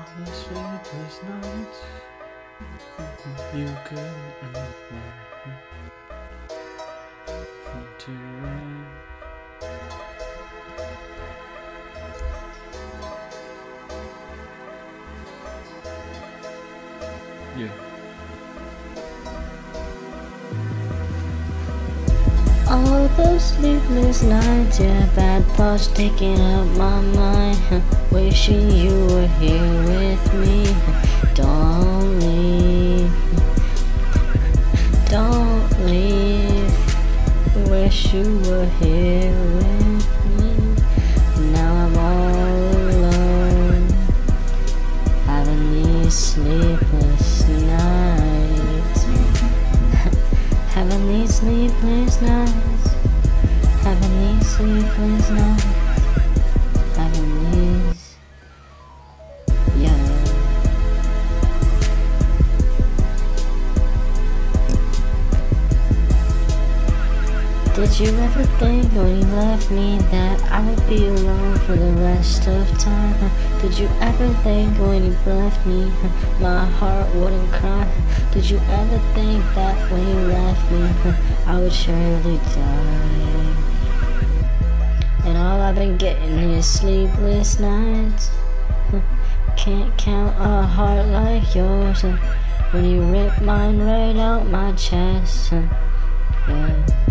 All the sleepless nights you couldn't to run. Yeah. All those sleepless nights, yeah, bad thoughts taking up my mind. Wishing you were here with me. Don't leave, don't leave. Wish you were here with me. Now I'm all alone, having these sleepless nights. Having these sleepless nights. Having these sleepless nights. Did you ever think when you left me that I would be alone for the rest of time? Did you ever think when you left me my heart wouldn't cry? Did you ever think that when you left me I would surely die? And all I've been getting is sleepless nights. Can't count a heart like yours when you rip mine right out my chest. Yeah.